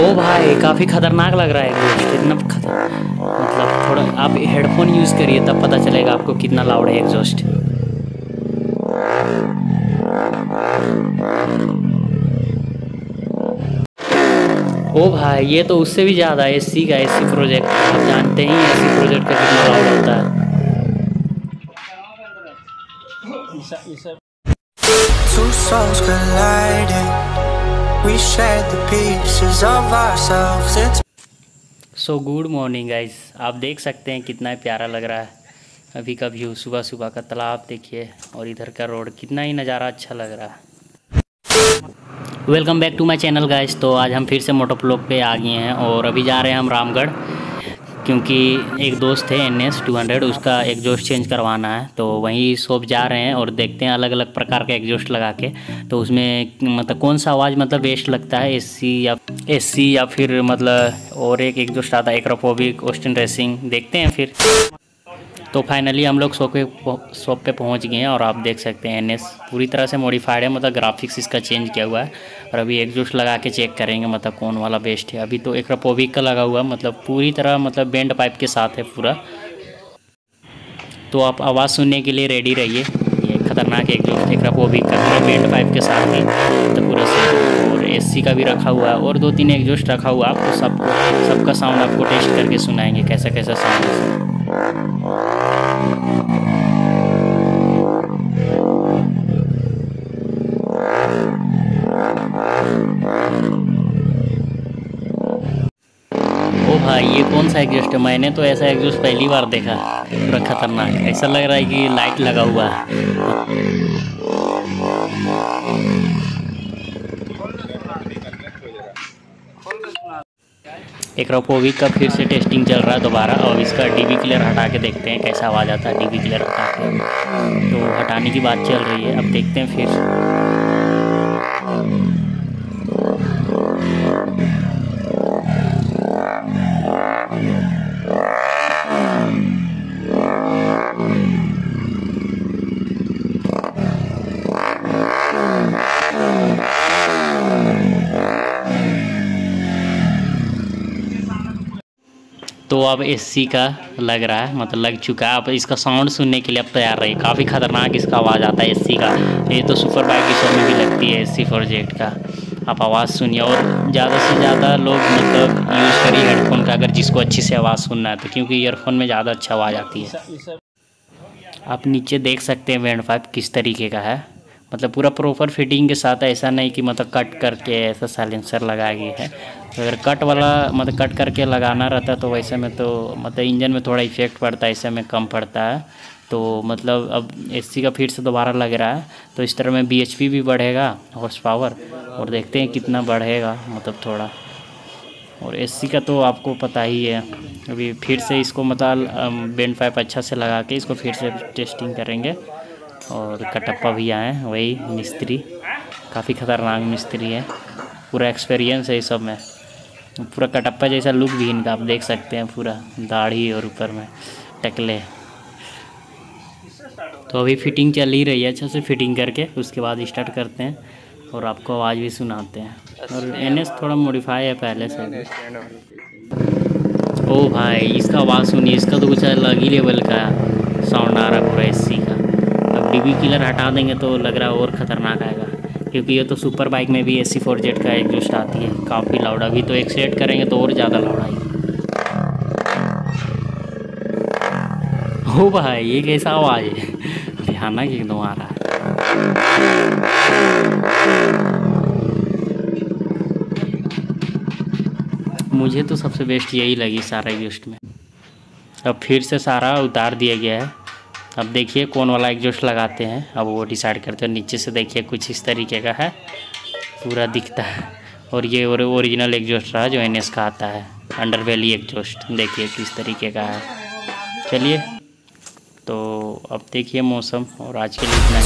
ओ भाई, काफ़ी ख़तरनाक लग रहा है एग्जॉस्ट इतना. मतलब थोड़ा आप हेडफोन यूज़ करिए, तब पता चलेगा आपको कितना लाउड है एग्जॉस्ट ओ भाई, ये तो उससे भी ज़्यादा है एसी का एसी प्रोजेक्ट आप जानते ही एसी प्रोजेक्ट का कितना लाउड होता है Two souls colliding. We shared the pieces of ourselves. It's so good morning guys आप देख सकते हैं कितना प्यारा लग रहा है। अभी का व्यू सुबह सुबह का तालाब देखिए और इधर का रोड कितना ही नज़ारा अच्छा लग रहा है। Welcome back to my channel guys तो आज हम फिर से मोटो ब्लॉक पे आ गए हैं और अभी जा रहे हैं हम रामगढ़। क्योंकि एक दोस्त है एन एस टू हंड्रेड उसका एग्जॉस्ट चेंज करवाना है तो वहीं शॉप जा रहे हैं और देखते हैं अलग अलग प्रकार का एग्जॉस्ट लगा के तो उसमें मतलब कौन सा आवाज़ मतलब बेस्ट लगता है एसी या एसी या फिर मतलब और एक एग्जॉस्ट आता है एक रफोबिक ओस्टन रेसिंग देखते हैं फिर। तो फाइनली हम लोग शॉप पे शॉप पे पहुँच गए हैं और आप देख सकते हैं एनएस पूरी तरह से मॉडिफाइड है मतलब ग्राफिक्स इसका चेंज किया हुआ है। और अभी एग्जॉस्ट लगा के चेक करेंगे मतलब कौन वाला बेस्ट है। अभी तो एक रपोविक का लगा हुआ है मतलब पूरी तरह मतलब बेंड पाइप के साथ है पूरा। तो आप आवाज़ सुनने के लिए रेडी रहिए। ये खतरनाक एग्जॉस्ट एक रपोविक का बेंड पाइप के साथ ही। तो एसी का भी रखा हुआ है और दो तीन एग्जॉस्ट रखा हुआ है। आपको सबको, सबका साउंड आपको टेस्ट करके सुनाएँगे कैसा कैसा साउंड है भाई, ये कौन सा एग्जॉस्ट है? मैंने तो ऐसा एग्जॉस्ट पहली बार देखा पूरा खतरनाक। ऐसा लग रहा है कि लाइट लगा हुआ है। एक रोपोविक का फिर से टेस्टिंग चल रहा है दोबारा और इसका डीबी क्लियर हटा के देखते हैं कैसा आवाज़ आता है डीबी क्लियर हटा के। तो हटाने की बात चल रही है, अब देखते हैं फिर। तो अब एसी का लग रहा है मतलब लग चुका है। अब इसका साउंड सुनने के लिए अब तैयार रही काफ़ी ख़तरनाक इसका आवाज़ आता है एसी का। ये तो सुपर बाइक की शो में भी लगती है एसी प्रोजेक्ट का। आप आवाज़ सुनिए और ज़्यादा से ज़्यादा लोग मतलब यूज़ करिए हेडफोन का, अगर जिसको अच्छी से आवाज़ सुनना है तो क्योंकि ईयरफोन में ज़्यादा अच्छा आवाज़ आती है। आप नीचे देख सकते हैं बैंड पाइप किस तरीके का है। मतलब पूरा प्रॉपर फिटिंग के साथ ऐसा नहीं कि मतलब कट करके ऐसा साइलेंसर लगाया गया है। अगर कट वाला मतलब कट करके लगाना रहता तो वैसे में तो मतलब इंजन में थोड़ा इफ़ेक्ट पड़ता है ऐसे में कम पड़ता। है तो मतलब अब एसी का फिर से दोबारा लग रहा है तो इस तरह में बीएचपी भी बढ़ेगा हॉर्स पावर और देखते हैं कितना बढ़ेगा मतलब थोड़ा। और एसी का तो आपको पता ही है, अभी फिर से इसको मतलब बेंड पाइप अच्छा से लगा के इसको फिर से टेस्टिंग करेंगे। और कटप्पा भी आए वही मिस्त्री, काफ़ी ख़तरनाक मिस्त्री है, पूरा एक्सपीरियंस है इस सब में। पूरा कटप्पा जैसा लुक भी इनका, आप देख सकते हैं पूरा दाढ़ी और ऊपर में टकले। तो अभी फिटिंग चल ही रही है अच्छा से फिटिंग करके, उसके बाद स्टार्ट करते हैं और आपको आवाज़ भी सुनाते हैं। और एनएस थोड़ा मॉडिफाई है पहले से। ओ भाई, इसका आवाज़ सुनिए, इसका तो कुछ अलग ही लेवल का साउंड आ रहा है पूरा एसी का। अब डी किलर हटा देंगे तो लग रहा है और ख़तरनाक आएगा। क्योंकि ये तो सुपर बाइक में भी एसी फोर जेट का एग्जॉस्ट आती है। काफ़ी लाउड। अभी तो एक सेट करेंगे तो और ज़्यादा लाउड आएगी। हो भाई, ये कैसा आवाज़ है? भयानक एकदम आ रहा है। मुझे तो सबसे बेस्ट यही लगी सारा एग्जॉस्ट में। अब फिर से सारा उतार दिया गया है। अब देखिए कौन वाला एग्जॉस्ट लगाते हैं। अब वो डिसाइड करते हैं। नीचे से देखिए कुछ इस तरीके का है। पूरा दिखता है। और ये और ओरिजिनल एग्जॉस्ट रहा जो एनएस का आता है। Underbelly exhaust. देखिए किस तरीके का है। चलिए। तो अब देखिए मौसम और आज के लिए इतना